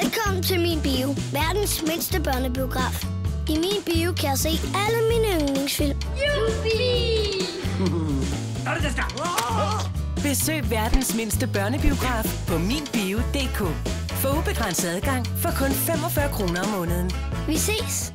Velkommen til min bio. Verdens mindste børnebiograf. I min bio kan jeg se alle mine yndlingsfilm. Jubi! Besøg verdens mindste børnebiograf på minbio.dk. Få ubegrænset adgang for kun 45 kroner om måneden. Vi ses!